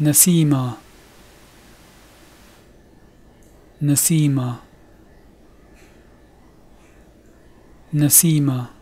Nësima Nësima Nësima,